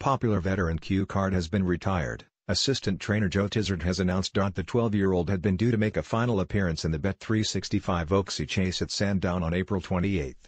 Popular veteran Cue Card has been retired. Assistant trainer Joe Tizzard has announced. The 12-year-old had been due to make a final appearance in the Bet365 Oaksey Chase at Sandown on April 28,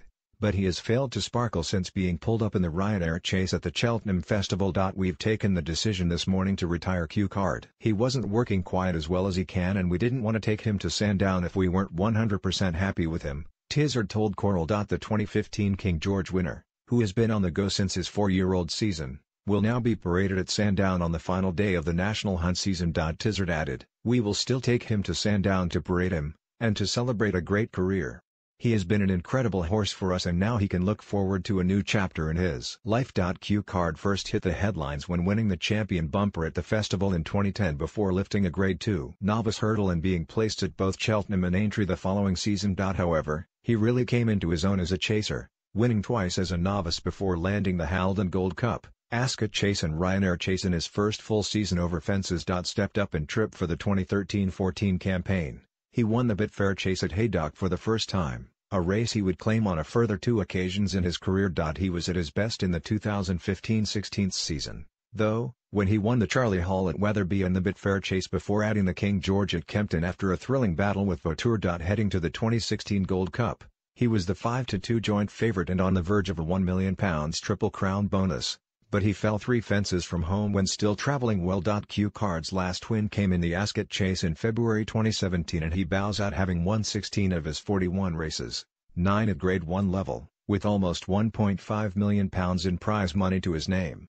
but he has failed to sparkle since being pulled up in the Ryanair Chase at the Cheltenham Festival. We've taken the decision this morning to retire Cue Card. He wasn't working quite as well as he can and we didn't want to take him to Sandown if we weren't 100% happy with him, Tizzard told Coral. The 2015 King George winner, who has been on the go since his four-year-old season, will now be paraded at Sandown on the final day of the national hunt season. Tizzard added, We will still take him to Sandown to parade him, and to celebrate a great career. He has been an incredible horse for us and now he can look forward to a new chapter in his life. Cue Card first hit the headlines when winning the champion bumper at the festival in 2010 before lifting a Grade 2 novice hurdle and being placed at both Cheltenham and Aintree the following season. However, he really came into his own as a chaser, winning twice as a novice before landing the Haldon Gold Cup. Ascot Chase and Ryanair Chase in his first full season over fences. Stepped up in trip for the 2013-14 campaign, he won the Betfair Chase at Haydock for the first time, a race he would claim on a further two occasions in his career. He was at his best in the 2015-16 season, though, when he won the Charlie Hall at Wetherby and the Betfair Chase before adding the King George at Kempton after a thrilling battle with Vautour. Heading to the 2016 Gold Cup, he was the 5-2 joint favourite and on the verge of a £1 million Triple Crown bonus but he fell three fences from home when still travelling well. Cue Card's last win came in the Ascot Chase in February 2017 and he bows out having won 16 of his 41 races, 9 at Grade 1 level, with almost £1.5 million in prize money to his name.